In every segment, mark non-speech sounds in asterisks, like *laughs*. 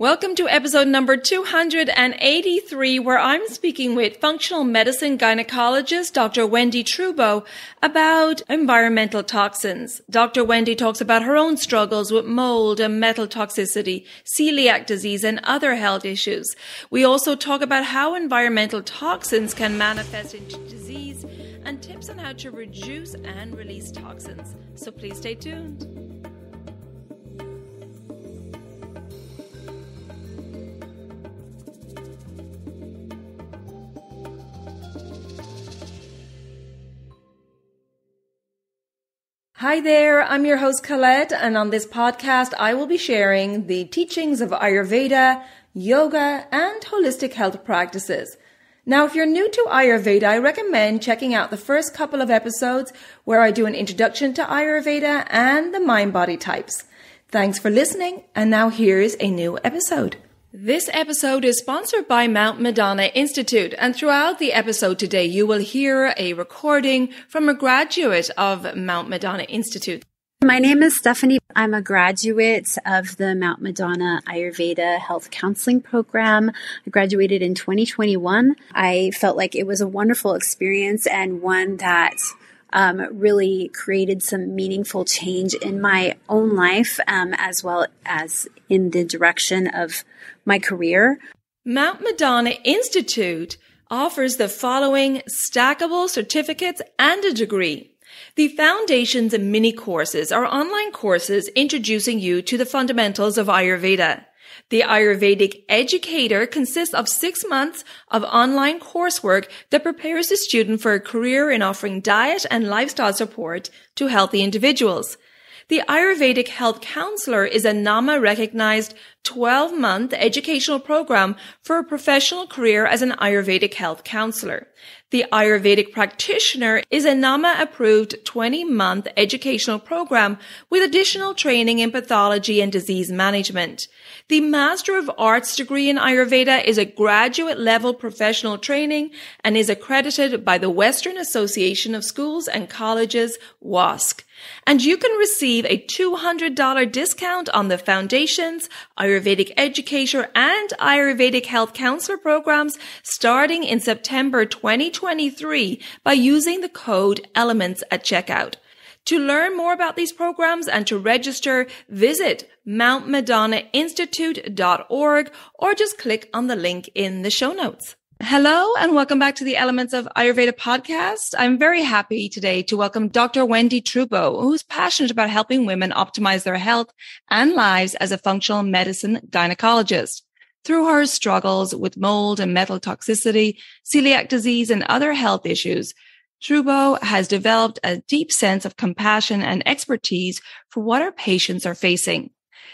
Welcome to episode number 283, where I'm speaking with functional medicine gynecologist Dr. Wendie Trubow about environmental toxins. Dr. Wendie talks about her own struggles with mold and metal toxicity, celiac disease, and other health issues. We also talk about how environmental toxins can manifest into disease and tips on how to reduce and release toxins. So please stay tuned. Hi there, I'm your host Colette, and on this podcast, I will be sharing the teachings of Ayurveda, yoga, and holistic health practices. Now, if you're new to Ayurveda, I recommend checking out the first couple of episodes where I do an introduction to Ayurveda and the mind body types. Thanks for listening, and now here's a new episode. This episode is sponsored by Mount Madonna Institute, and throughout the episode today, you will hear a recording from a graduate of Mount Madonna Institute. My name is Stephanie. I'm a graduate of the Mount Madonna Ayurveda Health Counseling Program. I graduated in 2021. I felt like it was a wonderful experience and one that um, really created some meaningful change in my own life um, as well as in the direction of my career. Mount Madonna Institute offers the following stackable certificates and a degree. The Foundations and Mini Courses are online courses introducing you to the fundamentals of Ayurveda. The Ayurvedic Educator consists of six months of online coursework that prepares the student for a career in offering diet and lifestyle support to healthy individuals. The Ayurvedic Health Counselor is a NAMA recognized 12 month educational program for a professional career as an Ayurvedic health counselor. The Ayurvedic practitioner is a NAMA approved 20 month educational program with additional training in pathology and disease management. The Master of Arts degree in Ayurveda is a graduate level professional training and is accredited by the Western Association of Schools and Colleges, WASC. And you can receive a $200 discount on the Foundations, Ayurvedic Educator, and Ayurvedic Health Counselor programs starting in September 2023 by using the code ELEMENTS at checkout. To learn more about these programs and to register, visit mountmadonnainstitute.org or just click on the link in the show notes. Hello and welcome back to the Elements of Ayurveda podcast. I'm very happy today to welcome Dr. Wendie Trubow, who's passionate about helping women optimize their health and lives as a functional medicine gynecologist. Through her struggles with mold and metal toxicity, celiac disease, and other health issues, Trubow has developed a deep sense of compassion and expertise for what our patients are facing.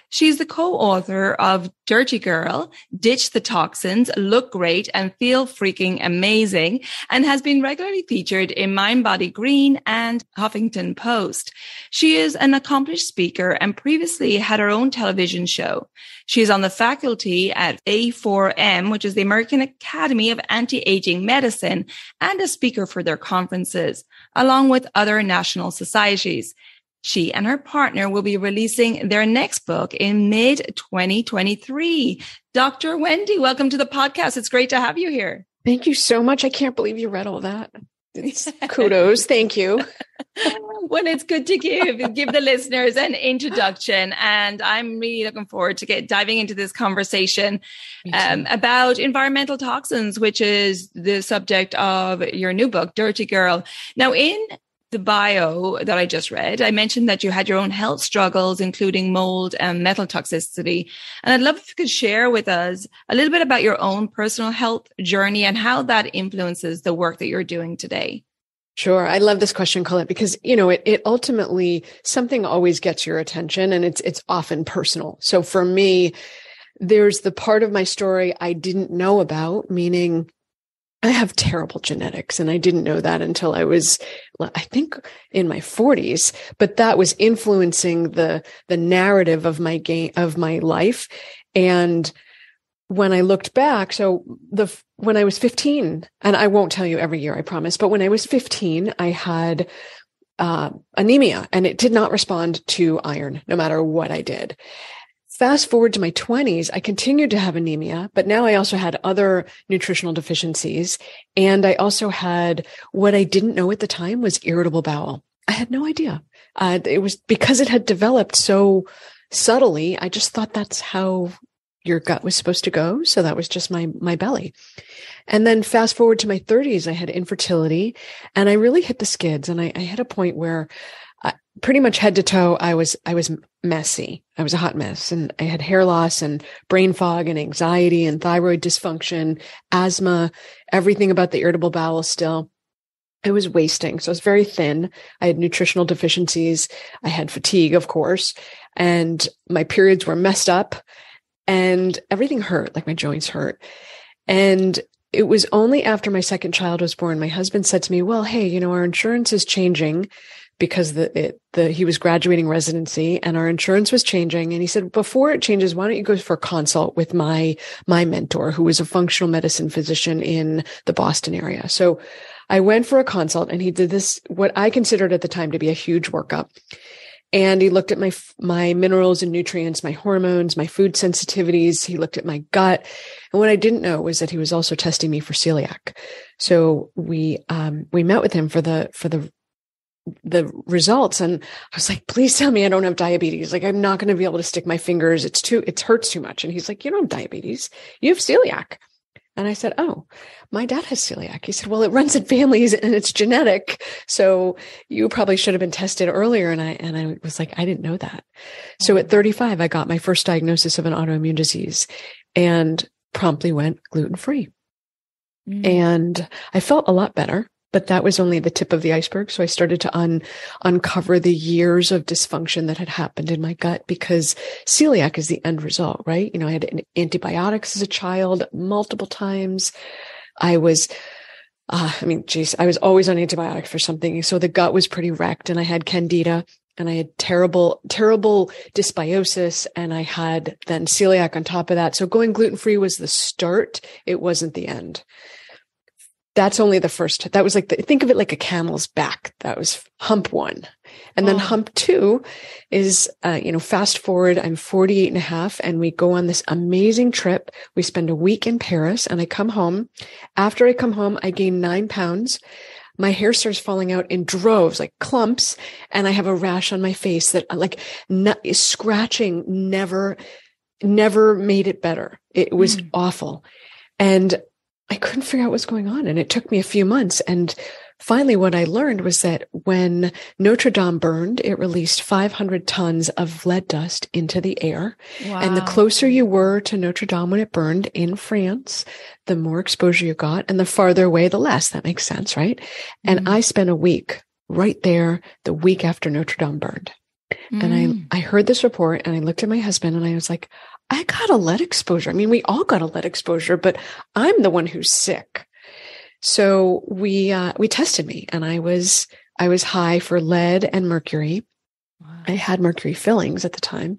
She's the co-author of Dirty Girl, Ditch the Toxins, Look Great and Feel Freaking Amazing, and has been regularly featured in Mind Body Green and Huffington Post. She is an accomplished speaker and previously had her own television show. She is on the faculty at A4M, which is the American Academy of Anti-Aging Medicine, and a speaker for their conferences, along with other national societies. She and her partner will be releasing their next book in mid 2023. Dr. Wendie, welcome to the podcast. It's great to have you here. Thank you so much. I can't believe you read all that. It's *laughs* kudos. Thank you. *laughs* well, it's good to give give the listeners an introduction, and I'm really looking forward to get diving into this conversation um, about environmental toxins, which is the subject of your new book, Dirty Girl. Now, in the bio that I just read, I mentioned that you had your own health struggles, including mold and metal toxicity. And I'd love if you could share with us a little bit about your own personal health journey and how that influences the work that you're doing today. Sure. I love this question, Colette, because, you know, it, it ultimately, something always gets your attention and it's, it's often personal. So for me, there's the part of my story I didn't know about, meaning I have terrible genetics and I didn't know that until I was, I think in my forties, but that was influencing the, the narrative of my game, of my life. And when I looked back, so the, when I was 15, and I won't tell you every year, I promise, but when I was 15, I had uh, anemia and it did not respond to iron no matter what I did. Fast forward to my 20s, I continued to have anemia, but now I also had other nutritional deficiencies. And I also had what I didn't know at the time was irritable bowel. I had no idea. Uh, it was because it had developed so subtly. I just thought that's how your gut was supposed to go. So that was just my, my belly. And then fast forward to my 30s, I had infertility and I really hit the skids and I, I hit a point where pretty much head to toe, I was, I was messy. I was a hot mess and I had hair loss and brain fog and anxiety and thyroid dysfunction, asthma, everything about the irritable bowel still. I was wasting. So I was very thin. I had nutritional deficiencies. I had fatigue, of course, and my periods were messed up and everything hurt, like my joints hurt. And it was only after my second child was born, my husband said to me, well, hey, you know, our insurance is changing because the, it, the, he was graduating residency and our insurance was changing. And he said, before it changes, why don't you go for a consult with my, my mentor, who was a functional medicine physician in the Boston area. So I went for a consult and he did this, what I considered at the time to be a huge workup. And he looked at my, my minerals and nutrients, my hormones, my food sensitivities. He looked at my gut. And what I didn't know was that he was also testing me for celiac. So we, um, we met with him for the, for the the results and I was like, please tell me I don't have diabetes. Like, I'm not going to be able to stick my fingers. It's too, it hurts too much. And he's like, you don't have diabetes. You have celiac. And I said, Oh, my dad has celiac. He said, Well, it runs in families and it's genetic. So you probably should have been tested earlier. And I, and I was like, I didn't know that. So at 35, I got my first diagnosis of an autoimmune disease and promptly went gluten free. Mm. And I felt a lot better but that was only the tip of the iceberg. So I started to un, uncover the years of dysfunction that had happened in my gut because celiac is the end result, right? You know, I had antibiotics as a child multiple times. I was, uh, I mean, geez, I was always on antibiotics for something. So the gut was pretty wrecked and I had candida and I had terrible, terrible dysbiosis and I had then celiac on top of that. So going gluten free was the start. It wasn't the end that's only the first that was like the, think of it like a camel's back that was hump one and then oh. hump two is uh, you know fast forward i'm 48 and a half and we go on this amazing trip we spend a week in paris and i come home after i come home i gain nine pounds my hair starts falling out in droves, like clumps, and I have a rash on my face that like scratching never, never made it better. It was mm. awful. And I couldn't figure out what's going on. And it took me a few months. And finally, what I learned was that when Notre Dame burned, it released 500 tons of lead dust into the air. Wow. And the closer you were to Notre Dame when it burned in France, the more exposure you got. And the farther away, the less. That makes sense, right? Mm-hmm. And I spent a week right there the week after Notre Dame burned. Mm-hmm. And I, mm. I heard this report and I looked at my husband and I was like, I got a lead exposure. I mean, we all got a lead exposure, but I'm the one who's sick. So we, uh, we tested me and I was, I was high for lead and mercury. Wow. I had mercury fillings at the time.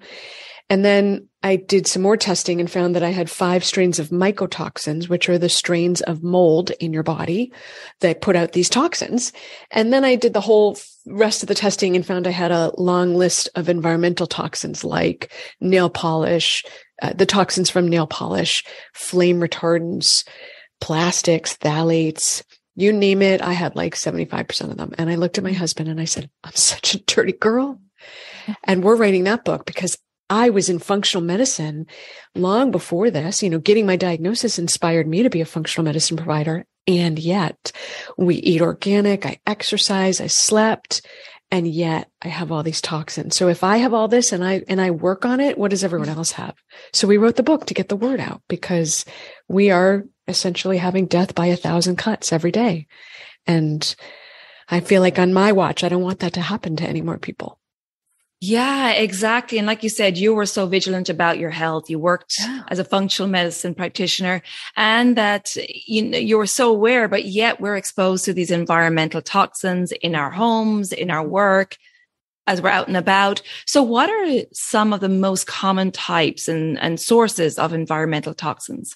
And then I did some more testing and found that I had five strains of mycotoxins, which are the strains of mold in your body that put out these toxins. And then I did the whole rest of the testing and found I had a long list of environmental toxins like nail polish, uh, the toxins from nail polish, flame retardants, plastics, phthalates, you name it. I had like 75% of them. And I looked at my husband and I said, I'm such a dirty girl. And we're writing that book because I was in functional medicine long before this. You know, getting my diagnosis inspired me to be a functional medicine provider. And yet we eat organic. I exercise. I slept. And yet I have all these toxins. So if I have all this and I, and I work on it, what does everyone else have? So we wrote the book to get the word out because we are essentially having death by a thousand cuts every day. And I feel like on my watch, I don't want that to happen to any more people. Yeah, exactly. And like you said, you were so vigilant about your health. You worked yeah. as a functional medicine practitioner and that you know, you were so aware, but yet we're exposed to these environmental toxins in our homes, in our work, as we're out and about. So what are some of the most common types and, and sources of environmental toxins?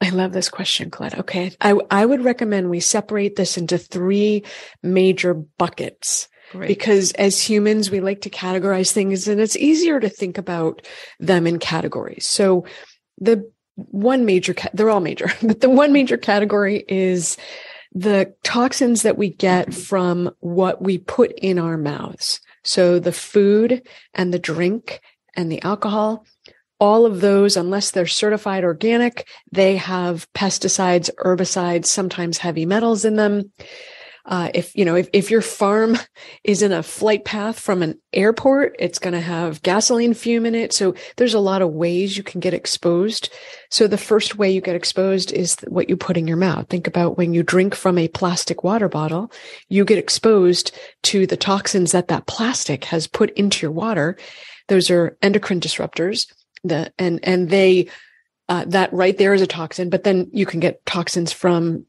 I love this question, Colette. Okay. I, I would recommend we separate this into three major buckets. Great. because as humans, we like to categorize things and it's easier to think about them in categories. So the one major, they're all major, *laughs* but the one major category is the toxins that we get from what we put in our mouths. So the food and the drink and the alcohol, all of those, unless they're certified organic, they have pesticides, herbicides, sometimes heavy metals in them. Uh, if you know if, if your farm *laughs* is in a flight path from an airport it's going to have gasoline fume in it. So there's a lot of ways you can get exposed. So the first way you get exposed is what you put in your mouth. Think about when you drink from a plastic water bottle you get exposed to the toxins that that plastic has put into your water. Those are endocrine disruptors the and and they uh, that right there is a toxin but then you can get toxins from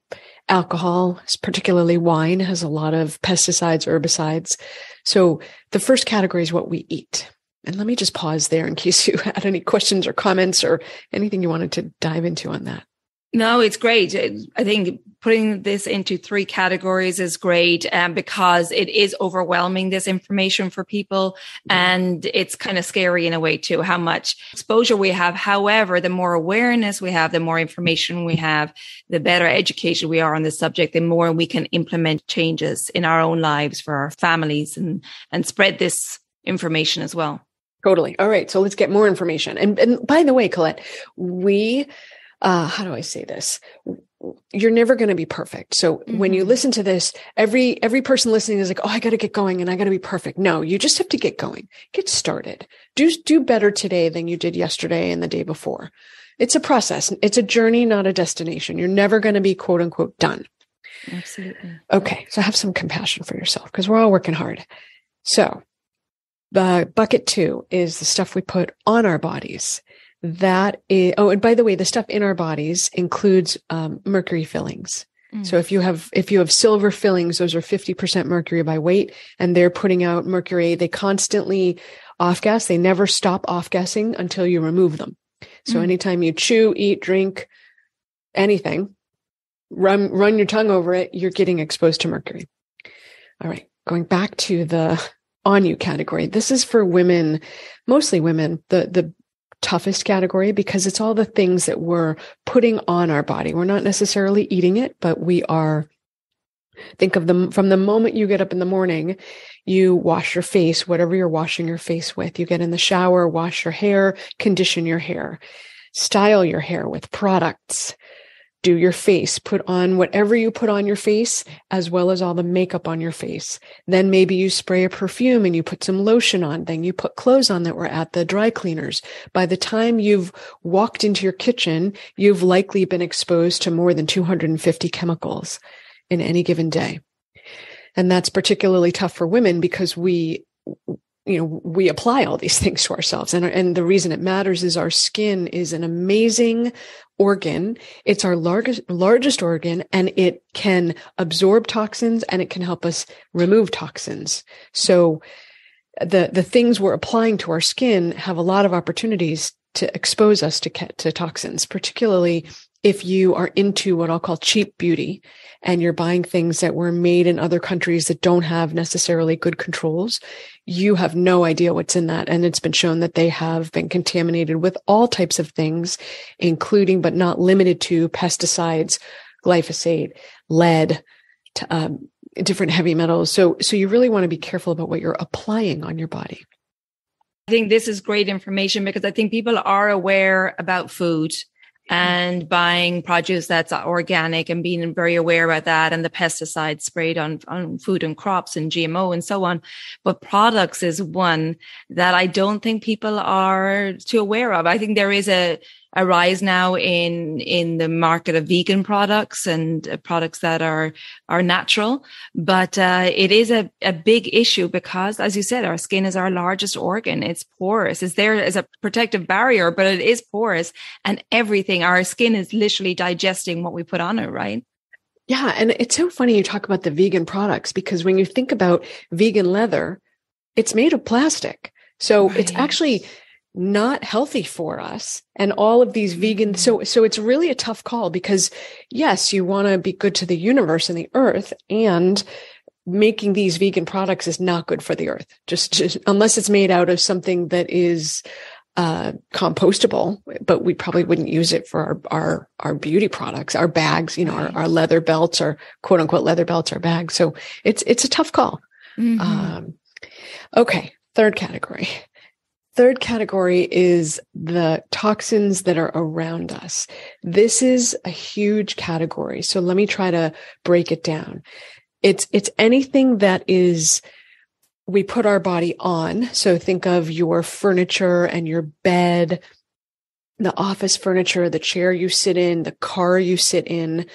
alcohol, particularly wine, has a lot of pesticides, herbicides. So the first category is what we eat. And let me just pause there in case you *laughs* had any questions or comments or anything you wanted to dive into on that. No, it's great. I think putting this into three categories is great um, because it is overwhelming this information for people and it's kind of scary in a way too how much exposure we have. However the more awareness we have the more information we have the better educated we are on the subject the more we can implement changes in our own lives for our families and and spread this information as well. Totally. All right so let's get more information. And and by the way colette we uh, how do I say this? You're never going to be perfect. So mm-hmm. when you mm-hmm. listen to this, every, every person listening is like, Oh, I got to get going and I got to be perfect. No, you just have to get going, get started, do, do better today than you did yesterday and the day before. It's a process. It's a journey, not a destination. You're never going to be quote unquote done. Absolutely. Okay. So have some compassion for yourself because we're all working hard. So the bucket two is the stuff we put on our bodies that is, oh, and by the way, the stuff in our bodies includes um, mercury fillings. Mm. So if you have if you have silver fillings, those are 50% mercury by weight, and they're putting out mercury. They constantly off gas. They never stop off gassing until you remove them. So mm. anytime you chew, eat, drink, anything, run run your tongue over it, you're getting exposed to mercury. All right, going back to the *laughs* on you category. This is for women, mostly women. The the toughest category because it's all the things that we're putting on our body. We're not necessarily eating it, but we are think of them from the moment you get up in the morning, you wash your face, whatever you're washing your face with. You get in the shower, wash your hair, condition your hair, style your hair with products do your face, put on whatever you put on your face, as well as all the makeup on your face. Then maybe you spray a perfume and you put some lotion on. Then you put clothes on that were at the dry cleaners. By the time you've walked into your kitchen, you've likely been exposed to more than 250 chemicals in any given day. And that's particularly tough for women because we you know we apply all these *laughs* things to ourselves. And and the reason it matters is our skin is an amazing organ. It's our largest largest organ and it can absorb toxins and it can help us remove toxins. So the the things we're applying to our skin have a lot of opportunities to expose us to to toxins particularly if you are into what I'll call cheap beauty and you're buying things that were made in other countries that don't have necessarily good controls, you have no idea what's in that. And it's been shown that they have been contaminated with all types of things, including but not limited to pesticides, glyphosate, lead, um, different heavy metals. So, so you really want to be careful about what you're applying on your body. I think this is great information because I think people are aware about food and buying produce that's organic and being very aware about that and the pesticides sprayed on, on food and crops and GMO and so on. But products is one that I don't think people are too aware of. I think there is a, a rise now in in the market of vegan products and uh, products that are are natural. But uh, it is a, a big issue because as you said our skin is our largest organ. It's porous. It's there as a protective barrier but it is porous. And everything our skin is literally digesting what we put on it right? Yeah and it's so funny you talk about the vegan products because when you think about vegan leather it's made of plastic. So right. it's actually not healthy for us and all of these vegan so so it's really a tough call because yes you want to be good to the universe and the earth and making these vegan products is not good for the earth. Just, just unless it's made out of something that is uh, compostable, but we probably wouldn't use it for our, our, our beauty products, our bags, you know, our, our leather belts, our quote unquote leather belts, our bags. So it's, it's a tough call. Mm-hmm. Um, okay. Third category. Third category is the toxins that are around us. This is a huge category. So let me try to break it down. It's, it's anything that is, we put our body on. So think of your furniture and your bed, the office furniture, the chair you sit in, the car you sit in,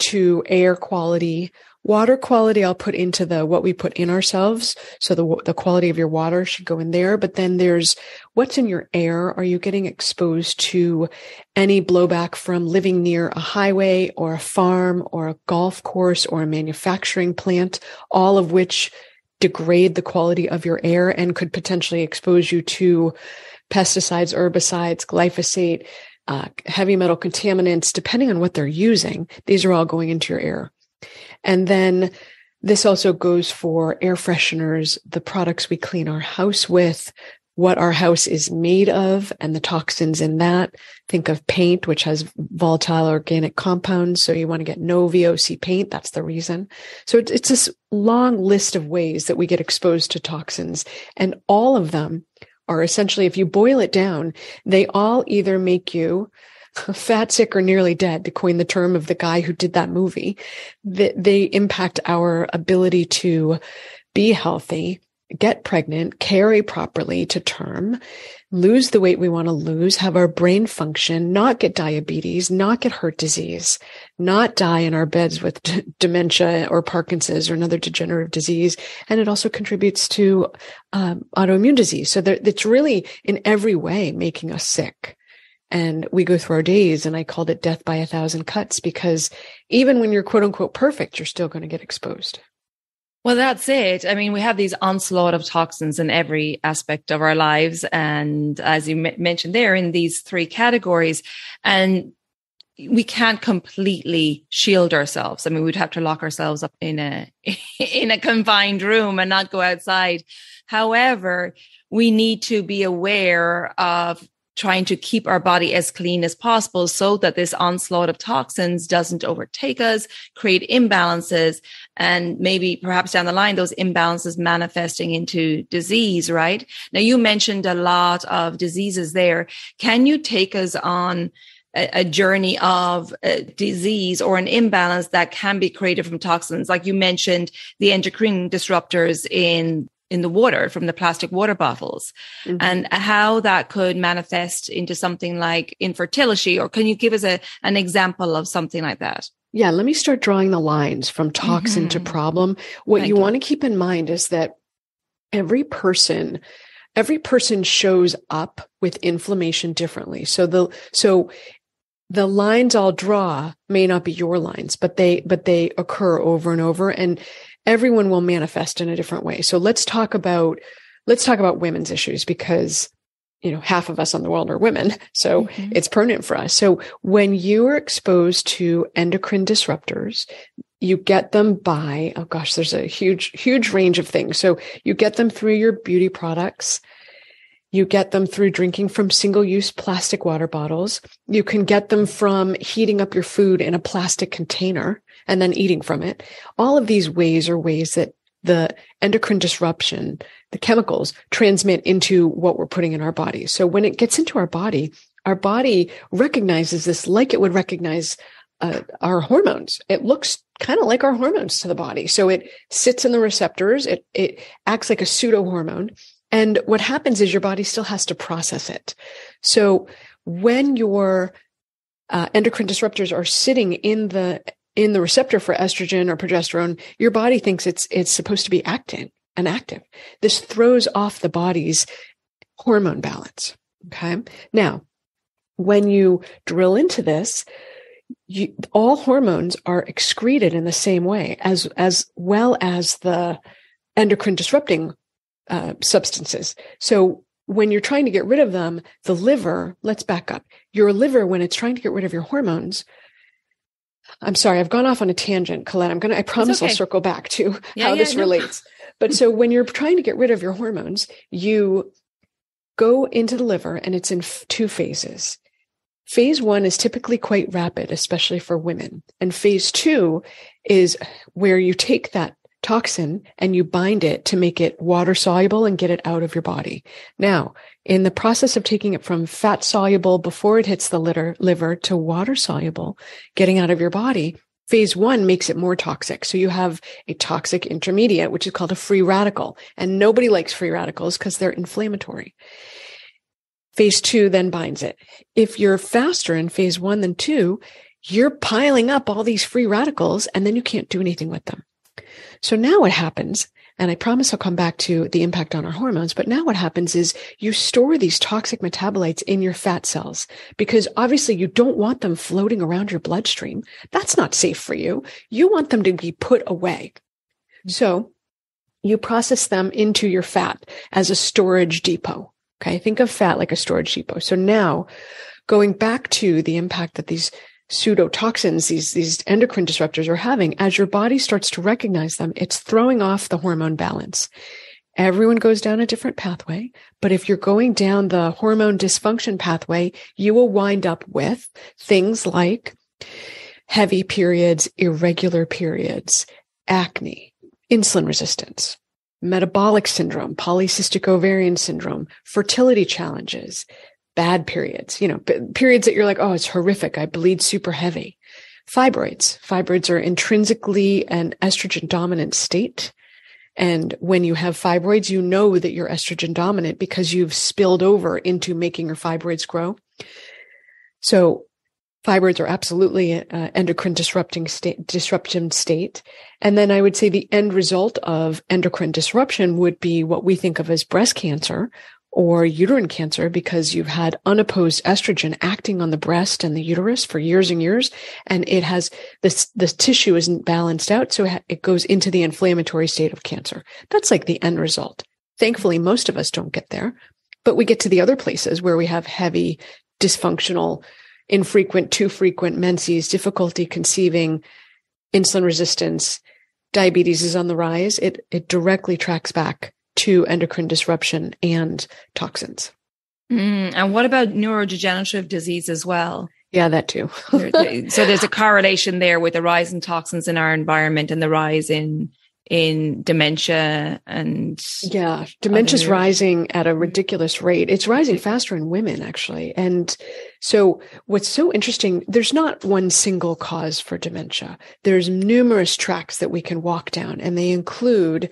to air quality, water quality. I'll put into the what we put in ourselves. So the the quality of your water should go in there. But then there's what's in your air. Are you getting exposed to any blowback from living near a highway or a farm or a golf course or a manufacturing plant? All of which degrade the quality of your air and could potentially expose you to pesticides, herbicides, glyphosate, uh, heavy metal contaminants, depending on what they're using. These are all going into your air. And then this also goes for air fresheners, the products we clean our house with, what our house is made of and the toxins in that. Think of paint, which has volatile organic compounds. So you want to get no VOC paint. That's the reason. So it's this long list of ways that we get exposed to toxins and all of them are essentially, if you boil it down, they all either make you *laughs* fat, sick, or nearly dead, to coin the term of the guy who did that movie, that they impact our ability to be healthy, get pregnant, carry properly to term, lose the weight we want to lose, have our brain function, not get diabetes, not get heart disease, not die in our beds with d- dementia or Parkinson's or another degenerative disease. And it also contributes to um, autoimmune disease. So it's really in every way making us sick. And we go through our days and I called it death by a thousand cuts because even when you're quote unquote perfect, you're still going to get exposed. Well, that's it. I mean, we have these onslaught of toxins in every aspect of our lives. And as you m- mentioned there in these three categories, and we can't completely shield ourselves. I mean, we'd have to lock ourselves up in a, *laughs* in a confined room and not go outside. However, we need to be aware of trying to keep our body as clean as possible so that this onslaught of toxins doesn't overtake us, create imbalances, and maybe perhaps down the line, those imbalances manifesting into disease, right? Now, you mentioned a lot of diseases there. Can you take us on a, journey of a disease or an imbalance that can be created from toxins? Like you mentioned, the endocrine disruptors in in the water from the plastic water bottles mm-hmm. and how that could manifest into something like infertility or can you give us a, an example of something like that yeah let me start drawing the lines from toxin mm-hmm. to problem what you, you want to keep in mind is that every person every person shows up with inflammation differently so the so the lines I'll draw may not be your lines, but they, but they occur over and over. And everyone will manifest in a different way. So let's talk about, let's talk about women's issues because you know, half of us on the world are women. So mm-hmm. it's pertinent for us. So when you are exposed to endocrine disruptors, you get them by, oh gosh, there's a huge, huge range of things. So you get them through your beauty products. You get them through drinking from single use plastic water bottles. You can get them from heating up your food in a plastic container and then eating from it. All of these ways are ways that the endocrine disruption, the chemicals transmit into what we're putting in our body. So when it gets into our body, our body recognizes this like it would recognize uh, our hormones. It looks kind of like our hormones to the body. So it sits in the receptors. It, it acts like a pseudo hormone and what happens is your body still has to process it. So when your uh, endocrine disruptors are sitting in the in the receptor for estrogen or progesterone, your body thinks it's it's supposed to be acting and active. This throws off the body's hormone balance. Okay. Now, when you drill into this, you, all hormones are excreted in the same way as as well as the endocrine disrupting uh, substances. So when you're trying to get rid of them, the liver, let's back up. Your liver, when it's trying to get rid of your hormones, I'm sorry, I've gone off on a tangent, Colette. I'm going to, I promise okay. I'll circle back to yeah, how yeah, this no. relates. But so when you're trying to get rid of your hormones, you go into the liver and it's in two phases. Phase one is typically quite rapid, especially for women. And phase two is where you take that toxin and you bind it to make it water soluble and get it out of your body. Now, in the process of taking it from fat soluble before it hits the litter, liver to water soluble, getting out of your body, phase one makes it more toxic. So you have a toxic intermediate, which is called a free radical. And nobody likes free radicals because they're inflammatory. Phase two then binds it. If you're faster in phase one than two, you're piling up all these free radicals and then you can't do anything with them. So now what happens, and I promise I'll come back to the impact on our hormones, but now what happens is you store these toxic metabolites in your fat cells because obviously you don't want them floating around your bloodstream. That's not safe for you. You want them to be put away. Mm-hmm. So you process them into your fat as a storage depot. Okay. Think of fat like a storage depot. So now going back to the impact that these pseudotoxins, these, these endocrine disruptors are having, as your body starts to recognize them, it's throwing off the hormone balance. Everyone goes down a different pathway, but if you're going down the hormone dysfunction pathway, you will wind up with things like heavy periods, irregular periods, acne, insulin resistance, metabolic syndrome, polycystic ovarian syndrome, fertility challenges, bad periods, you know, periods that you're like, oh, it's horrific. I bleed super heavy. Fibroids. Fibroids are intrinsically an estrogen dominant state. And when you have fibroids, you know that you're estrogen dominant because you've spilled over into making your fibroids grow. So fibroids are absolutely an endocrine disrupting state, disruption state. And then I would say the end result of endocrine disruption would be what we think of as breast cancer or uterine cancer because you've had unopposed estrogen acting on the breast and the uterus for years and years. And it has this, the tissue isn't balanced out. So it goes into the inflammatory state of cancer. That's like the end result. Thankfully, most of us don't get there, but we get to the other places where we have heavy, dysfunctional, infrequent, too frequent menses, difficulty conceiving, insulin resistance, diabetes is on the rise. It, it directly tracks back to endocrine disruption and toxins. Mm, and what about neurodegenerative disease as well? Yeah, that too. *laughs* so there's a correlation there with the rise in toxins in our environment and the rise in in dementia and yeah dementia's rising at a ridiculous rate it's rising faster in women actually and so what's so interesting there's not one single cause for dementia there's numerous tracks that we can walk down and they include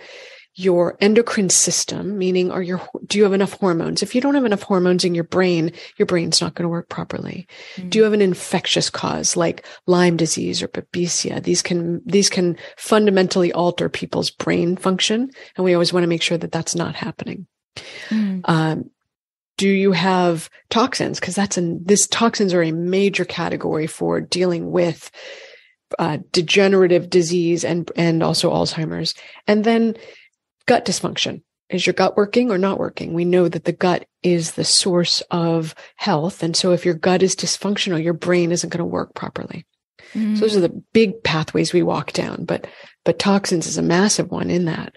your endocrine system, meaning are your, do you have enough hormones? If you don't have enough hormones in your brain, your brain's not going to work properly. Mm-hmm. Do you have an infectious cause like Lyme disease or Babesia? These can, these can fundamentally alter people's brain function. And we always want to make sure that that's not happening. Mm-hmm. Um, do you have toxins? Cause that's an, this toxins are a major category for dealing with uh, degenerative disease and and also Alzheimer's. And then gut dysfunction. Is your gut working or not working? We know that the gut is the source of health. And so if your gut is dysfunctional, your brain isn't going to work properly. Mm. So those are the big pathways we walk down, but, but toxins is a massive one in that.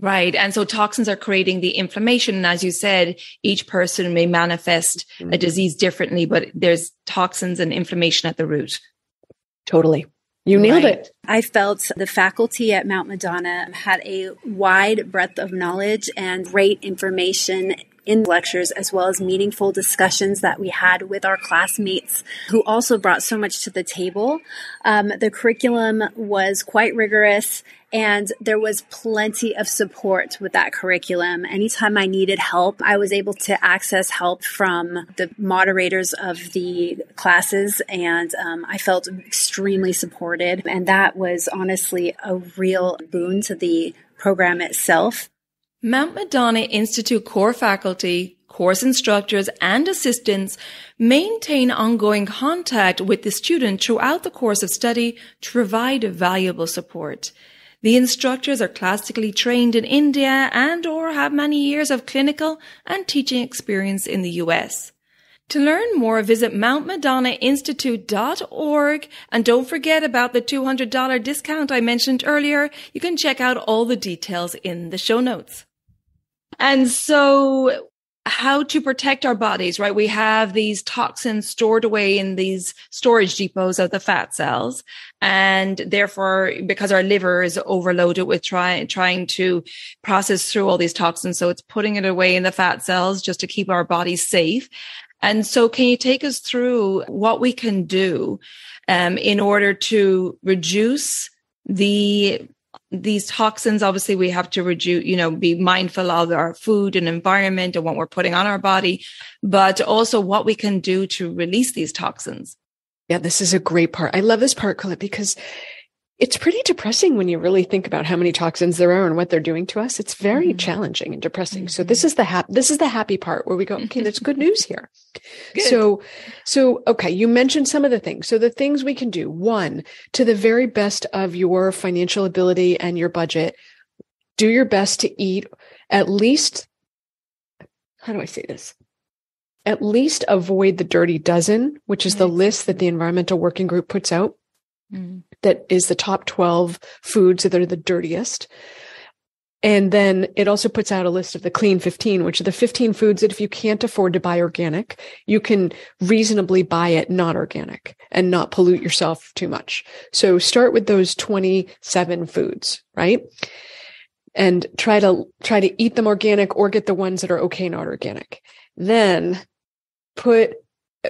Right. And so toxins are creating the inflammation. And as you said, each person may manifest mm. a disease differently, but there's toxins and inflammation at the root. Totally. You nailed right. it. I felt the faculty at Mount Madonna had a wide breadth of knowledge and great information in lectures as well as meaningful discussions that we had with our classmates who also brought so much to the table. Um, the curriculum was quite rigorous and there was plenty of support with that curriculum. Anytime I needed help, I was able to access help from the moderators of the classes, and um, I felt extremely supported. And that was honestly a real boon to the program itself. Mount Madonna Institute core faculty, course instructors, and assistants maintain ongoing contact with the student throughout the course of study to provide valuable support. The instructors are classically trained in India and or have many years of clinical and teaching experience in the US. To learn more, visit mountmadonnainstitute.org and don't forget about the $200 discount I mentioned earlier. You can check out all the details in the show notes. And so how to protect our bodies, right? We have these toxins stored away in these storage depots of the fat cells. And therefore, because our liver is overloaded with trying, trying to process through all these toxins. So it's putting it away in the fat cells just to keep our bodies safe. And so can you take us through what we can do um, in order to reduce the these toxins obviously we have to reduce you know be mindful of our food and environment and what we're putting on our body but also what we can do to release these toxins. Yeah this is a great part. I love this part because it's pretty depressing when you really think about how many toxins there are and what they're doing to us. It's very mm-hmm. challenging and depressing. Mm-hmm. So this is the happy, this is the happy part where we go, okay, there's good news here. *laughs* Good. So, so, okay, you mentioned some of the things. So the things we can do, one, to the very best of your financial ability and your budget, do your best to eat at least, how do I say this? At least avoid the dirty dozen, which is the list that the environmental working group puts out mm. that is the top 12 foods that are the dirtiest. And then it also puts out a list of the clean 15, which are the 15 foods that if you can't afford to buy organic, you can reasonably buy it not organic and not pollute yourself too much. So start with those 27 foods, right? And try to, try to eat them organic or get the ones that are okay, not organic. Then put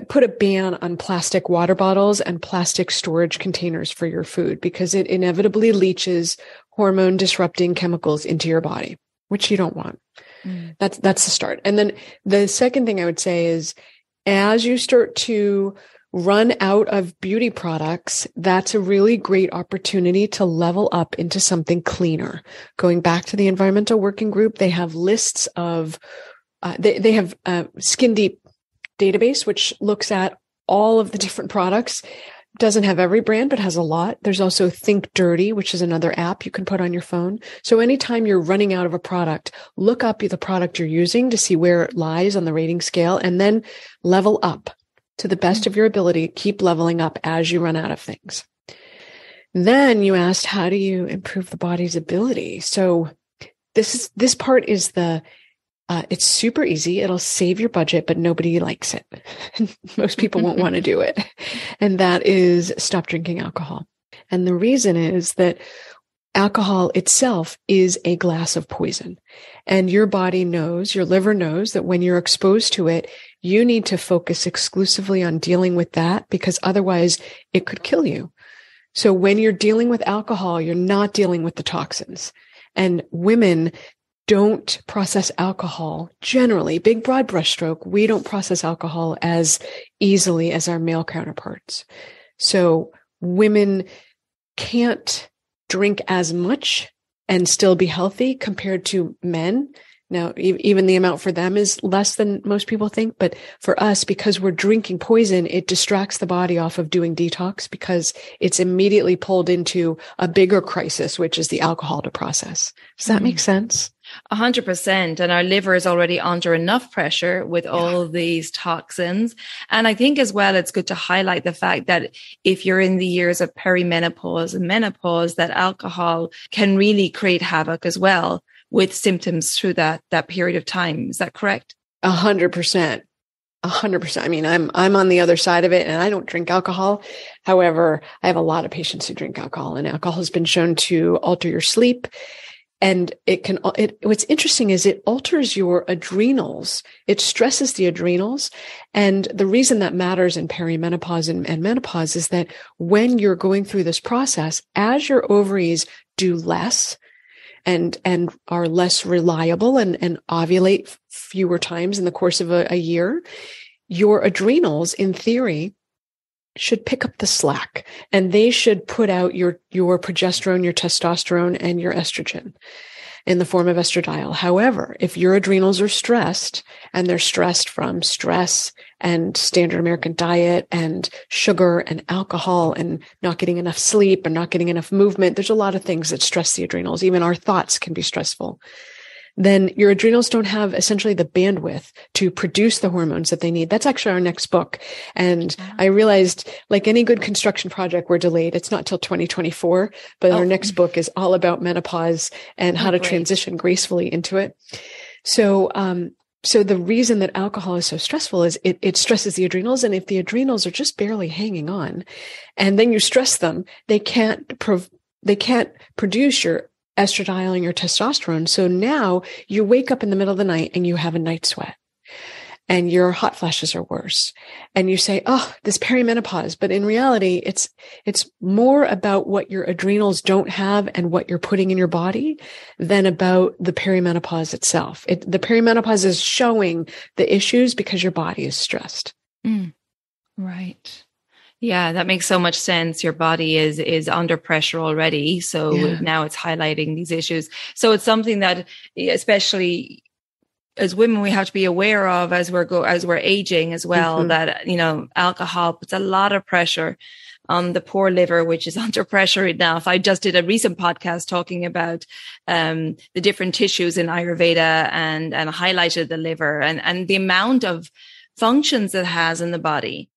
put a ban on plastic water bottles and plastic storage containers for your food because it inevitably leaches hormone disrupting chemicals into your body, which you don't want. Mm. That's, that's the start. And then the second thing I would say is as you start to run out of beauty products, that's a really great opportunity to level up into something cleaner. Going back to the environmental working group, they have lists of uh, they, they have uh, skin deep database, which looks at all of the different products. Doesn't have every brand, but has a lot. There's also Think Dirty, which is another app you can put on your phone. So anytime you're running out of a product, look up the product you're using to see where it lies on the rating scale and then level up to the best of your ability. Keep leveling up as you run out of things. Then you asked, how do you improve the body's ability? So this is, this part is the uh, it's super easy. It'll save your budget, but nobody likes it. *laughs* Most people won't want to do it. And that is stop drinking alcohol. And the reason is that alcohol itself is a glass of poison. And your body knows, your liver knows that when you're exposed to it, you need to focus exclusively on dealing with that because otherwise it could kill you. So when you're dealing with alcohol, you're not dealing with the toxins. And women don't process alcohol generally, big broad brushstroke, we don't process alcohol as easily as our male counterparts. So women can't drink as much and still be healthy compared to men. Now, even the amount for them is less than most people think. But for us, because we're drinking poison, it distracts the body off of doing detox because it's immediately pulled into a bigger crisis, which is the alcohol to process. Does that mm. make sense? A hundred percent. And our liver is already under enough pressure with yeah. all these toxins. And I think as well, it's good to highlight the fact that if you're in the years of perimenopause and menopause, that alcohol can really create havoc as well with symptoms through that, that period of time. Is that correct? A hundred percent. A hundred percent. I mean, I'm, I'm on the other side of it and I don't drink alcohol. However, I have a lot of patients who drink alcohol and alcohol has been shown to alter your sleep and it can it, what's interesting is it alters your adrenals. It stresses the adrenals. And the reason that matters in perimenopause and, and, menopause is that when you're going through this process as your ovaries do less and and are less reliable and and ovulate fewer times in the course of a, a year your adrenals in theory should pick up the slack and they should put out your, your progesterone, your testosterone and your estrogen in the form of estradiol. However, if your adrenals are stressed and they're stressed from stress and standard American diet and sugar and alcohol and not getting enough sleep and not getting enough movement, there's a lot of things that stress the adrenals. Even our thoughts can be stressful. Then your adrenals don't have essentially the bandwidth to produce the hormones that they need. That's actually our next book. And I realized like any good construction project, we're delayed. It's not till 2024, but oh. our next book is all about menopause and how oh, to great. transition gracefully into it. So, um, so the reason that alcohol is so stressful is it, it stresses the adrenals. And if the adrenals are just barely hanging on and then you stress them, they can't prov- they can't produce your estradiol and your testosterone. So now you wake up in the middle of the night and you have a night sweat and your hot flashes are worse and you say, Oh, this perimenopause. But in reality, it's, it's more about what your adrenals don't have and what you're putting in your body than about the perimenopause itself. It, the perimenopause is showing the issues because your body is stressed. Mm, right. Yeah, that makes so much sense. Your body is is under pressure already, so yeah. now it's highlighting these issues. So it's something that especially as women we have to be aware of as we're go as we're aging as well mm-hmm. that you know alcohol puts a lot of pressure on the poor liver which is *laughs* under pressure enough i just did a recent podcast talking about um, the different tissues in ayurveda and and highlighted the liver and and the amount of functions it has in the body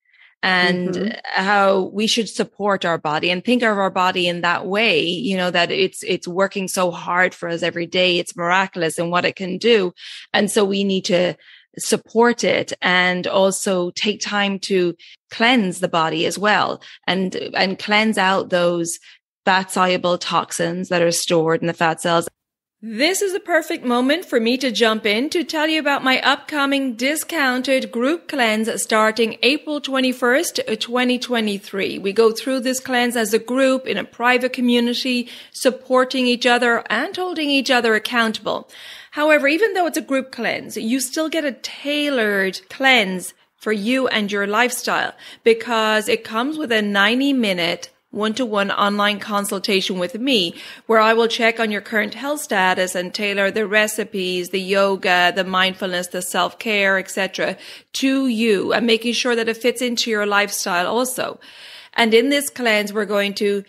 and mm-hmm. how we should support our body and think of our body in that way you know that it's it's working so hard for us every day. It's miraculous in what it can do. And so we need to support it and also take time to cleanse the body as well and and cleanse out those fat soluble toxins that are stored in the fat cells this is a perfect moment for me to jump in to tell you about my upcoming discounted group cleanse starting April 21st, uh, 2023. We go through this cleanse as a group in a private community, supporting each other and holding each other accountable. However, even though it's a group cleanse, you still get a tailored cleanse for you and your lifestyle because it comes with a 90 minute one-to-one online consultation with me where I will check on your current health status and tailor the recipes, the yoga, the mindfulness, the self-care, etc. to you and making sure that it fits into your lifestyle also. And in this cleanse, we're going to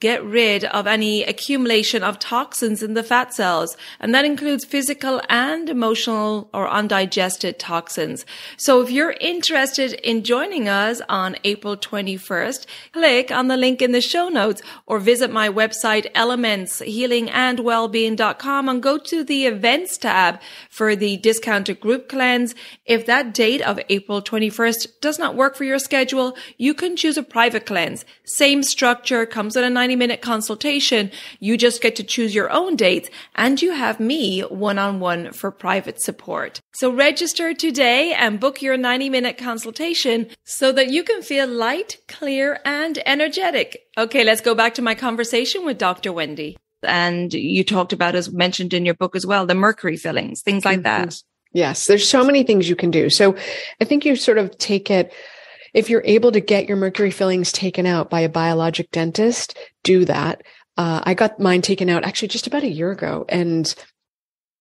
get rid of any accumulation of toxins in the fat cells. And that includes physical and emotional or undigested toxins. So if you're interested in joining us on April 21st, click on the link in the show notes or visit my website, elementshealingandwellbeing.com and go to the events tab for the discounted group cleanse. If that date of April 21st does not work for your schedule, you can choose a private cleanse. Same structure, comes with a 90 minute consultation. You just get to choose your own dates and you have me one on one for private support. So register today and book your 90 minute consultation so that you can feel light, clear and energetic. Okay, let's go back to my conversation with Dr. Wendie. And you talked about, as mentioned in your book as well, the mercury fillings, things like mm-hmm. that. Yes, there's so many things you can do. So I think you sort of take it if you're able to get your mercury fillings taken out by a biologic dentist, do that. Uh, I got mine taken out actually just about a year ago and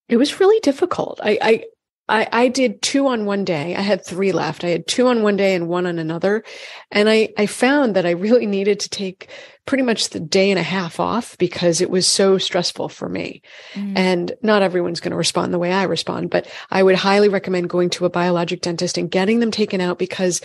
it was really difficult. I, I, I, I did two on one day. I had three left. I had two on one day and one on another. And I, I found that I really needed to take pretty much the day and a half off because it was so stressful for me. Mm. And not everyone's going to respond the way I respond, but I would highly recommend going to a biologic dentist and getting them taken out because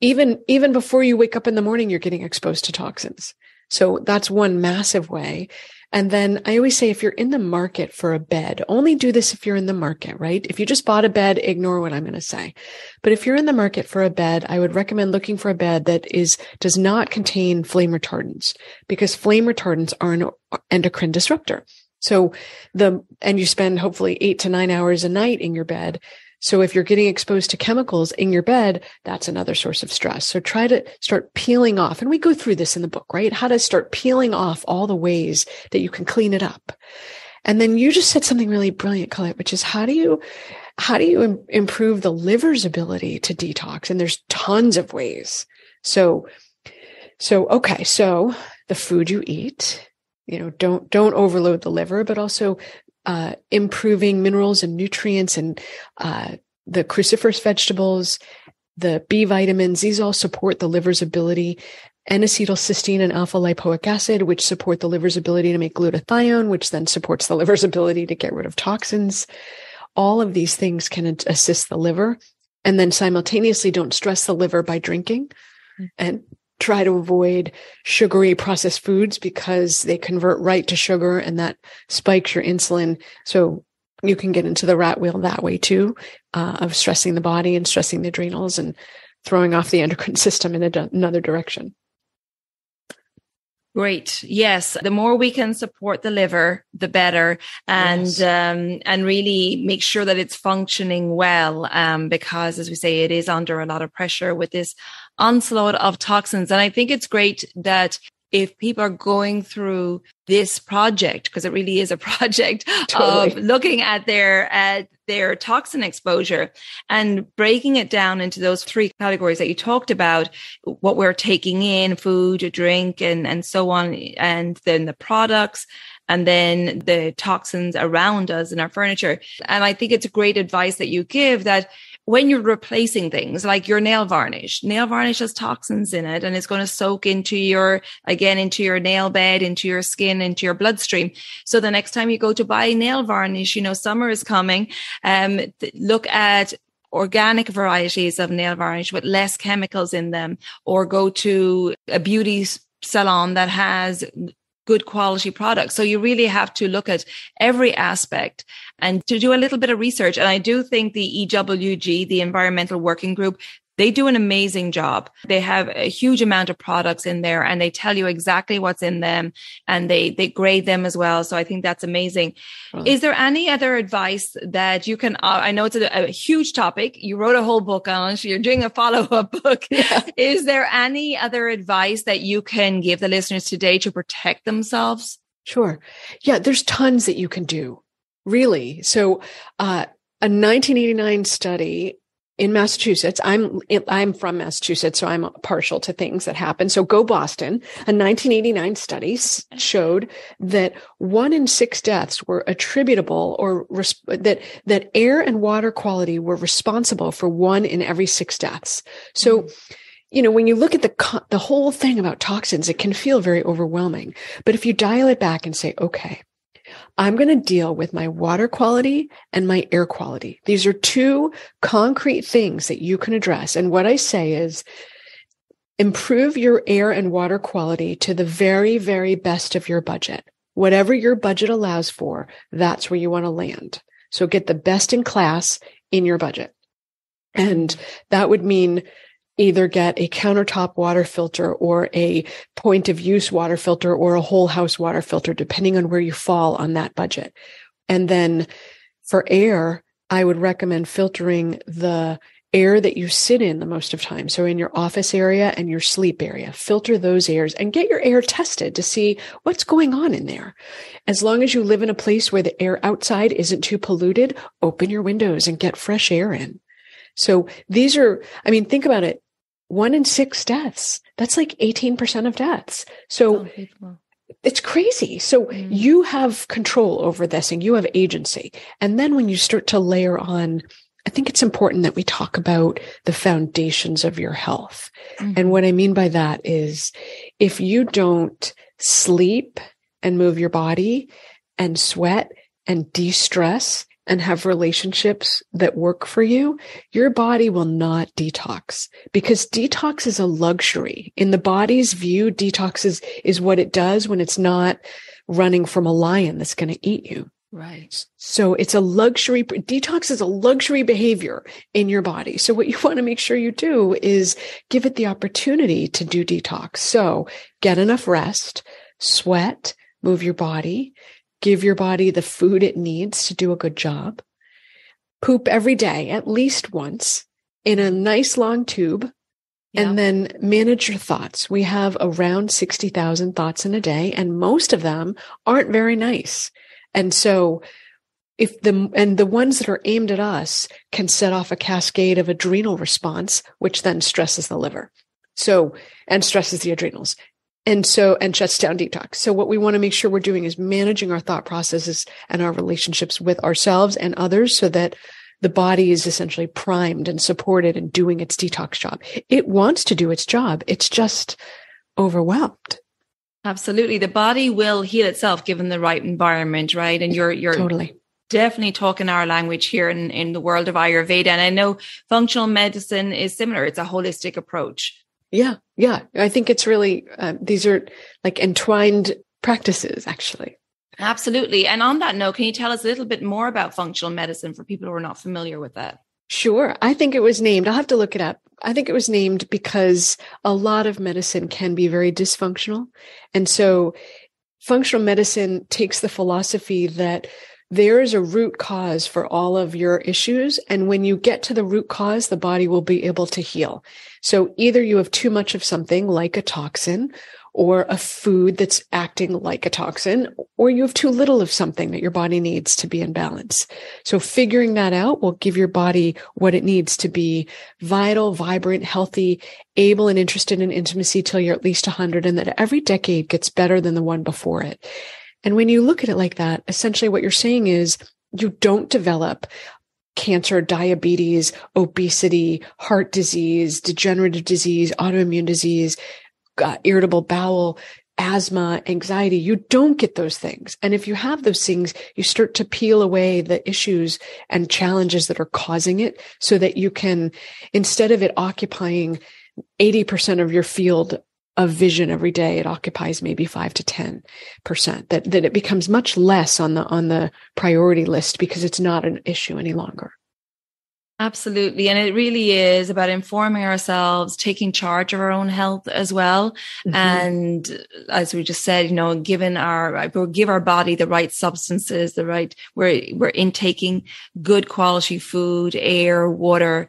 even even before you wake up in the morning you're getting exposed to toxins. So that's one massive way. And then i always say if you're in the market for a bed only do this if you're in the market right? If you just bought a bed ignore what i'm going to say. But if you're in the market for a bed i would recommend looking for a bed that is does not contain flame retardants because flame retardants are an endocrine disruptor. So the and you spend hopefully 8 to 9 hours a night in your bed so if you're getting exposed to chemicals in your bed, that's another source of stress. So try to start peeling off. And we go through this in the book, right? How to start peeling off all the ways that you can clean it up. And then you just said something really brilliant, Colette, which is how do you, how do you Im- improve the liver's ability to detox? And there's tons of ways. So, so, okay. So the food you eat, you know, don't, don't overload the liver, but also uh, improving minerals and nutrients and uh, the cruciferous vegetables, the B vitamins, these all support the liver's ability N-acetylcysteine and alpha lipoic acid, which support the liver's ability to make glutathione, which then supports the liver's ability to get rid of toxins. All of these things can assist the liver and then simultaneously don't stress the liver by drinking mm. and try to avoid sugary processed foods because they convert right to sugar and that spikes your insulin. So you can get into the rat wheel that way too, uh, of stressing the body and stressing the adrenals and throwing off the *laughs* endocrine system in another direction. Great. Yes. The more we can support the liver, the better. And, yes. um, and really make sure that it's functioning well. Um, because as we say, it is under a lot of pressure with this onslaught of toxins. And I think it's great that if people are going through this project, because it really is a *laughs* project totally. of looking at their at their toxin exposure and breaking it down into those three categories that you talked about, what we're taking in, food, drink, and and so on, and then the products and then the toxins around us in our furniture. And I think it's great advice that you give that when you're replacing things like your nail varnish, nail varnish has toxins in it and it's going to soak into your, again, into your nail bed, into your skin, into your bloodstream. So the next time you go to buy nail varnish, you know, summer is coming. Um, th- look at organic varieties of nail varnish with less chemicals in them or go to a beauty salon that has good quality products. So you really have to look at every aspect and to do a little bit of research. And I do think the EWG, the Environmental Working Group, they do an amazing job. They have a huge amount of products in there and they tell you exactly what's in them and they, they grade them as well. So I think that's amazing. Is there any other advice that you can, uh, I know it's a, a, huge topic. You wrote a whole book on it. You're doing a follow up *laughs* book. Yeah. Is there any other advice that you can give the listeners today to protect themselves? Sure. Yeah. There's tons that you can do really. So, uh, a 1989 study in Massachusetts. I'm I'm from Massachusetts, so I'm partial to things that happen. So go Boston. A 1989 study showed that one in six deaths were attributable or res- that that air and water quality were responsible for one in every six deaths. So. Mm-hmm. You know, when you look at the the whole thing about toxins, it can feel very overwhelming. But if you dial it back and say, okay, I'm going to deal with my water quality and my air quality. These are two concrete things that you can address. And what I say is improve your air and water quality to the very, very best of your budget. Whatever your budget allows for, that's where you want to land. So get the best in class in your budget. And that would mean either get a countertop water filter or a point of use water filter or a whole house water filter, depending on where you fall on that budget. And then for air, I would recommend filtering the air that you sit in the most of time. So in your office area and your sleep area, filter those airs and get your air tested to see what's going on in there. As long as you live in a place where the air outside isn't too polluted, open your windows and get fresh air in. So these are, I mean, think about it one in six deaths. That's like 18% of deaths. So it's crazy. So mm. you have control over this and you have agency. And then when you start to layer on, I think it's important that we talk about the foundations of your health. Mm-hmm. And what I mean by that is if you don't sleep and move your body and sweat and de-stress and have relationships that work for you, your body will not detox because detox is a luxury. In the body's view, detox is, is what it does when it's not running from a lion that's going to eat you. Right. So it's a luxury. Detox is a luxury behavior in your body. So what you *laughs* want to make sure you do is give it the opportunity to do detox. So get enough rest, sweat, move your body, give your body the food it needs to do a good job. Poop every day, at least once in a nice long tube. And then manage your thoughts. We have around 60,000 thoughts in a day, and most of them aren't very nice. And so if the and the ones that are aimed at us can set off a cascade of adrenal response which then stresses the liver so and stresses the adrenals and so, and shuts down detox. So what we want to make sure we're doing is managing our thought processes and our relationships with ourselves and others so that the body is essentially primed and supported and doing its detox job. It wants to do its job. It's just overwhelmed. Absolutely. The body will heal itself given the right environment, right? And you're, you're totally definitely talking our language here in, in the world of Ayurveda. And I know functional medicine is similar. It's a holistic approach. Yeah. Yeah. I think it's really, uh, these are like entwined practices, actually. Absolutely. And on that note, can you tell us a little bit more about functional medicine for people who are not familiar with that? Sure. I think it was named, I'll have to look it up. I think it was named because a lot of medicine can be very dysfunctional. And so functional medicine takes the philosophy that there is a root cause for all of your issues. And when you get to the root cause, the body will be able to heal. So either you have too much of something like a toxin or a food that's acting like a toxin, or you have too little of something that your body needs to be in balance. So figuring that out will give your body what it needs to be vital, vibrant, healthy, able and interested in intimacy till you're at least 100 and that every decade gets better than the one before it. And when you look at it like that, essentially what you're saying is you don't develop cancer, diabetes, obesity, heart disease, degenerative disease, autoimmune disease, uh, irritable bowel, asthma, anxiety. You don't get those things. And if you have those things, you start to peel away the issues and challenges that are causing it so that you can, instead of it occupying 80% of your field of vision every day, it occupies maybe five to 10%, that, that it becomes much less on the, on the priority list because it's not an issue any longer. Absolutely. And it really is about informing ourselves, taking charge of our own health as well. Mm-hmm. And as we just said, you know, given our, we give our body the right substances, the right, we're, we're intaking good quality food, air, water,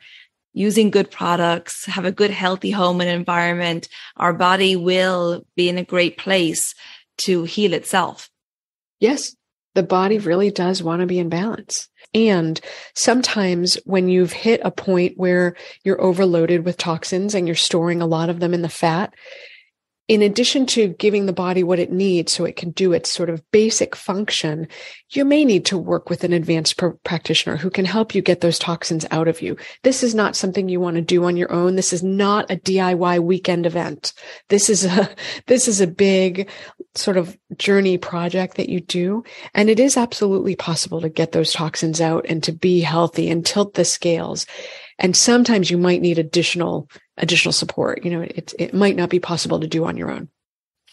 using good products, have a good, healthy home and environment. Our body will be in a great place to heal itself. Yes. The body really does want to be in balance. And sometimes when you've hit a point where you're overloaded with toxins and you're storing a lot of them in the fat, in addition to giving the body what it needs so it can do its sort of basic function, you may need to work with an advanced pr- practitioner who can help you get those toxins out of you. This is not something you want to do on your own. This is not a DIY weekend event. This is a, *laughs* this is a big sort of journey project that you do. And it is absolutely possible to get those toxins out and to be healthy and tilt the scales. And sometimes you might need additional, additional support. You know, it, it might not be possible to do on your own.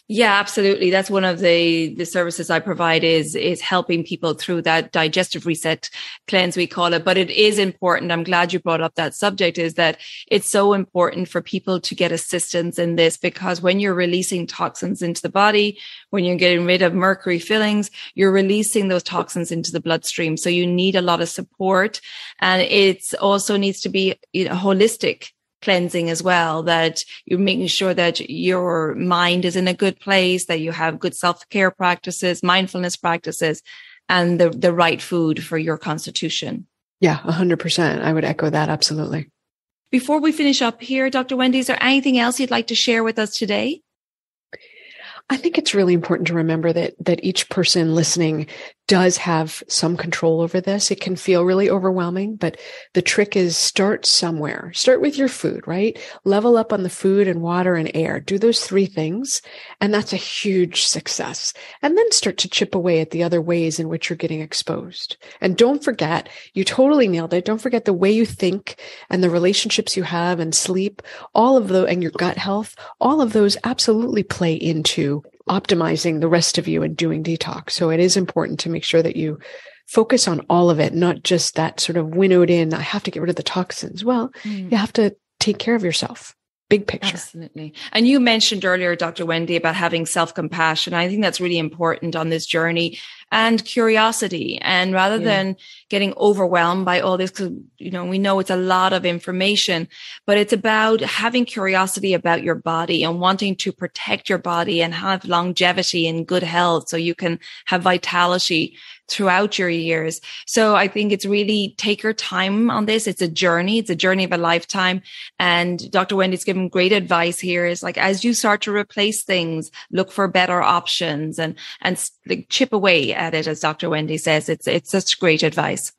Yeah, absolutely. That's one of the, the services I provide is, is helping people through that digestive reset cleanse, we call it. But it is important. I'm glad you brought up that subject is that it's so important for people to get assistance in this because when you're releasing toxins into the body, when you're getting rid of mercury fillings, you're releasing those toxins into the bloodstream. So you need a lot of support and it also needs to be you know, holistic cleansing as well, that you're making sure that your mind is in a good place, that you have good self care practices, mindfulness practices, and the, the right food for your constitution. Yeah, 100%. I would echo that. Absolutely. Before we finish up here, Dr. Wendie, is there anything else you'd like to share with us today? I think it's really important to remember that that each person listening does have some control over this. It can feel really overwhelming, but the trick is start somewhere. Start with your food, right? Level up on the food and water and air. Do those three things. And that's a huge success. And then start to chip away at the other ways in which you're getting exposed. And don't forget, you totally nailed it. Don't forget the way you think and the relationships you have and sleep, all of the, and your gut health, all of those absolutely play into optimizing the rest of you and doing detox. So it is important to make sure that you focus on all of it, not just that sort of winnowed in, I have to get rid of the toxins. Well, mm. you have to take care of yourself big picture. Absolutely. And you mentioned earlier, Dr. Wendie, about having self compassion. I think that's really important on this journey and curiosity. And rather yeah. than getting overwhelmed by all this, because, you know, we know it's a lot of information, but it's about having curiosity about your body and wanting to protect your body and have longevity and good health so you can have vitality throughout your years. So I think it's really take your time on this. It's a journey. It's a journey of a lifetime. And Dr. Wendie's given great advice here is like, as you start to replace things, look for better options and, and like chip away at it. As Dr. Wendie says, it's, it's such great advice.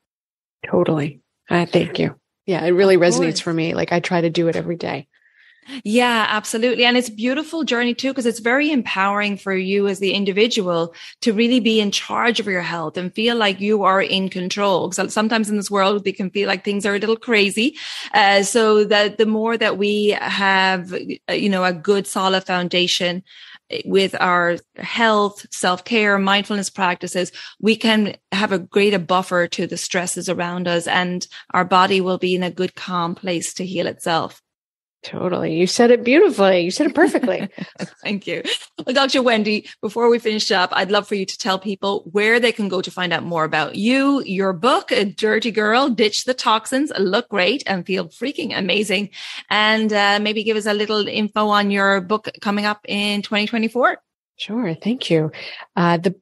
Totally. Uh, thank you. Yeah, it really resonates for me. Like I try to do it every day. Yeah, absolutely. And it's a beautiful journey too, because it's very empowering for you as the individual to really be in charge of your health and feel like you are in control. Because sometimes in this world, they can feel like things are a little crazy. Uh, so that the more that we have, uh, you know, a good solid foundation eh, with our health, self care, mindfulness practices, we can have a greater buffer to the stresses around us and our body will be in a good, calm place to heal itself. Totally. You said it beautifully. You said it perfectly. *laughs* Thank you. Well, Dr. Wendie, before we finish up, I'd love for you to tell people where they can go to find out more about you, your book, A Dirty Girl, Ditch the Toxins, Look Great and Feel Freaking Amazing. And uh, maybe give us a little info on your book coming up in 2024. Sure. Thank you. Uh, the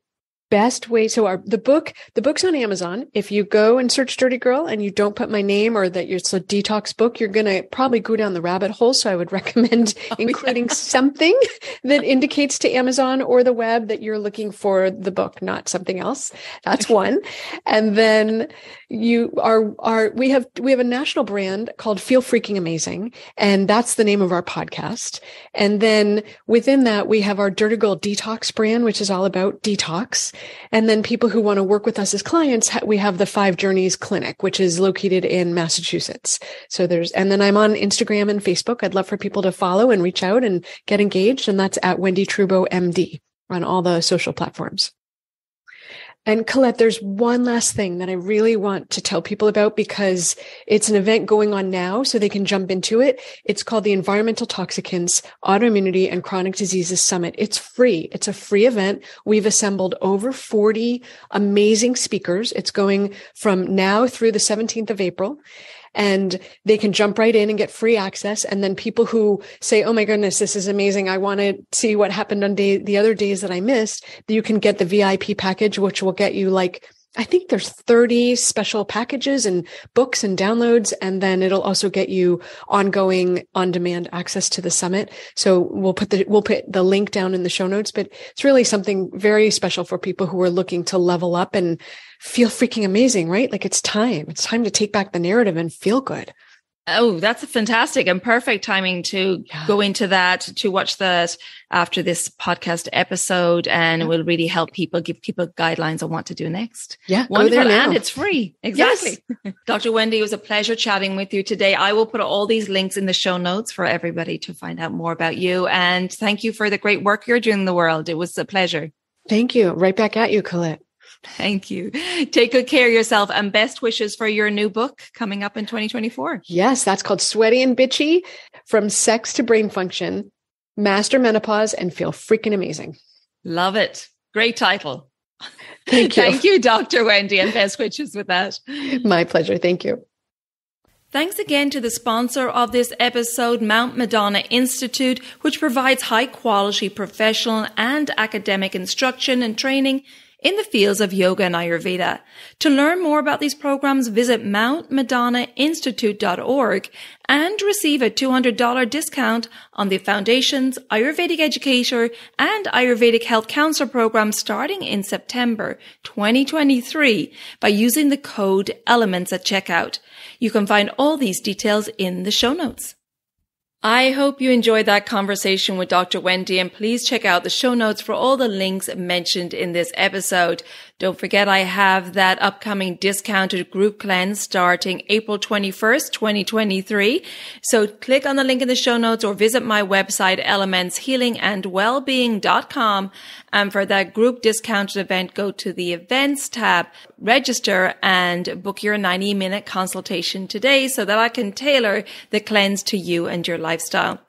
best way so our the book the book's on amazon. If you go and search dirty girl and you don't put my name or that it's a detox book you're going to probably go down the rabbit hole. So i would *laughs* recommend *laughs* oh, including yeah. something that indicates to amazon or the web that you're looking for the book not something else. That's *laughs* one. And then you are are we have we have a national brand called feel freaking amazing and that's the name of our podcast. And then within that we have our dirty girl detox brand which is all about detox and then people who want to work with us as clients, we have the Five Journeys Clinic, which is located in Massachusetts. So there's, and then I'm on Instagram and Facebook. I'd love for people to follow and reach out and get engaged. And that's at Wendie Trubow MD on all the social platforms. And Colette, there's one last thing that I really want to tell people about because it's an event going on now so they can jump into it. It's called the Environmental Toxicants Autoimmunity and Chronic Diseases Summit. It's free. It's a free event. We've assembled over 40 amazing speakers. It's going from now through the 17th of April and they can jump right in and get free access. And then people who say, Oh my goodness, this is amazing. I want to see what happened on day, the other days that I missed. You can get the VIP package, which will get you like I think there's 30 special packages and books and downloads. And then it'll also get you ongoing on demand access to the summit. So we'll put the, we'll put the link down in the show notes, but it's really something very special for people who are looking to level up and feel freaking amazing, right? Like it's time. It's time to take back the narrative and feel good. Oh, that's a fantastic and perfect timing to yeah. go into that, to watch that after this podcast episode. And yeah. it will really help people, give people guidelines on what to do next. Yeah. Wonderful. And it's free. Exactly. Yes. *laughs* Dr. Wendie, it was a pleasure chatting with you today. I will put all these links in the show notes for everybody to find out more about you. And thank you for the great work you're doing in the world. It was a pleasure. Thank you. Right back at you, Colette. Thank you. Take good care of yourself and best wishes for your new book coming up in 2024. Yes, that's called Sweaty and Bitchy From Sex to Brain Function, Master Menopause, and Feel Freaking Amazing. Love it. Great title. Thank *laughs* you. Thank you, Dr. Wendie, and best wishes with that. My pleasure. Thank you. Thanks again to the sponsor of this episode, Mount Madonna Institute, which provides high quality professional and academic instruction and training in the fields of yoga and Ayurveda. To learn more about these programs, visit mountmadonnainstitute.org and receive a $200 discount on the Foundation's Ayurvedic Educator and Ayurvedic Health Counselor program starting in September 2023 by using the code ELEMENTS at checkout. You can find all these details in the show notes. I hope you enjoyed that conversation with Dr. Wendie and please check out the show notes for all the links mentioned in this episode. Don't forget I have that upcoming discounted group cleanse starting April 21st, 2023. So click on the link in the show notes or visit my website, elementshealingandwellbeing.com. And for that group discounted event, go to the events tab, register and book your 90 minute consultation today so that I can tailor the cleanse to you and your lifestyle.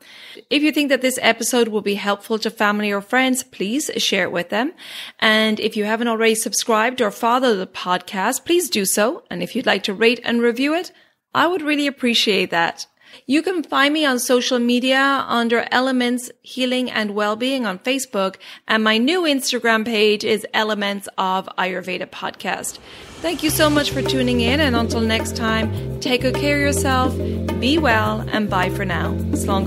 If you think that this episode will be helpful to family or friends, please share it with them. And if you haven't already subscribed or followed the podcast, please do so. And if you'd like to rate and review it, I would really appreciate that. You can find me on social media under Elements Healing and Wellbeing on Facebook, and my new Instagram page is Elements of Ayurveda Podcast. Thank you so much for tuning in, and until next time, take good care of yourself, be well, and bye for now. Slán